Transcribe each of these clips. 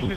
RV.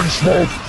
and smoke.